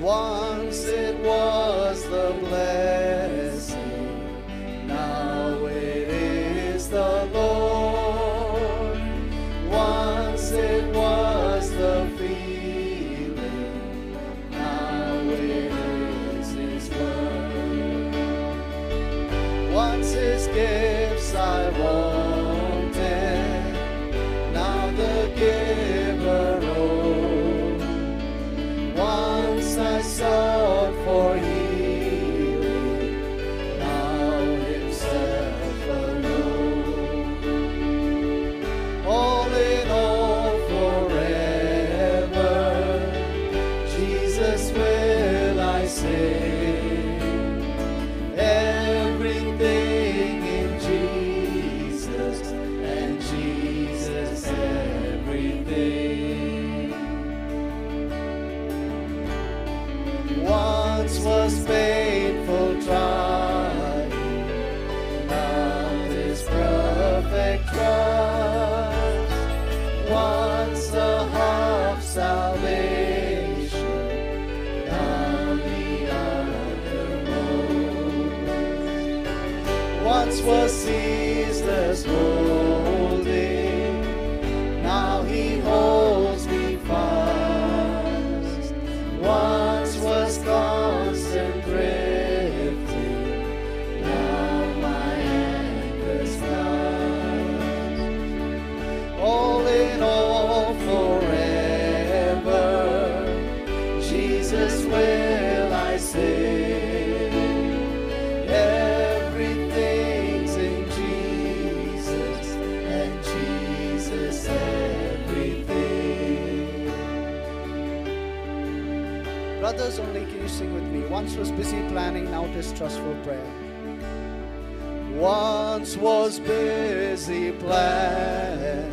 Once it was the blessing, now it is the Lord. Once it was the feeling, now it is His word. Once His gifts I wanted, now the giver was ceaseless holding, Brothers, only can you sing with me? Once was busy planning, now distrustful prayer. Once was busy planning,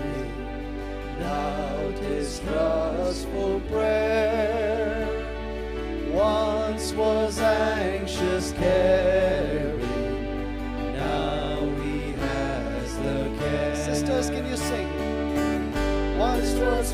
now it is trustful prayer. Once was anxious caring, now he has the care. Sisters, can you sing? Once was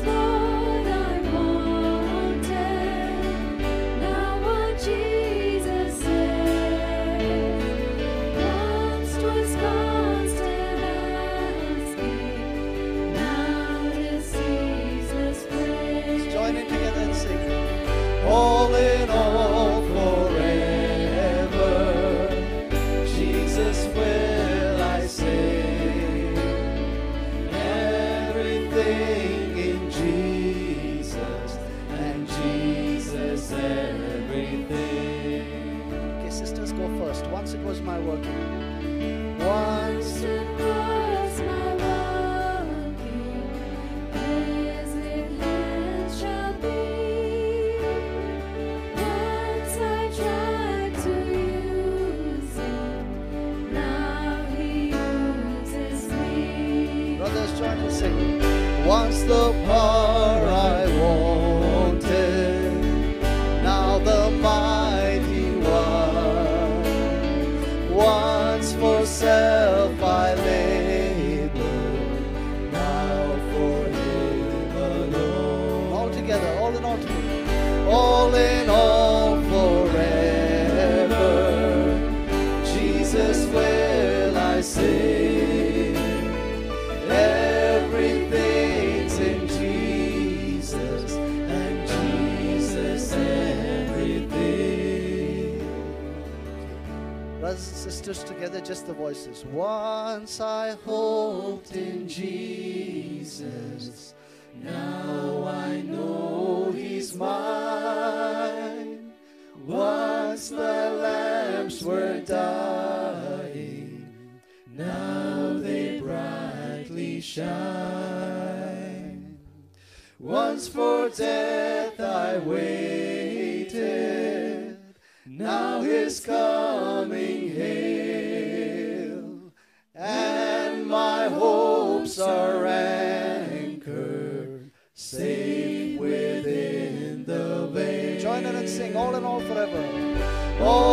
everything. Okay, sisters, go first. Once it was my working. Once It was my hands shall be. Once I tried to use him, now he uses me. Brothers, join and sing. Once the power all in all forever, Jesus will I sing. Everything's in Jesus, and Jesus everything. Brothers and sisters, together, just the voices. Once I hoped in Jesus, now I know He's mine. Once the lamps were dying, now they brightly shine. Once for death I waited, now his coming hail, and my hopes are sing, all in all forever. All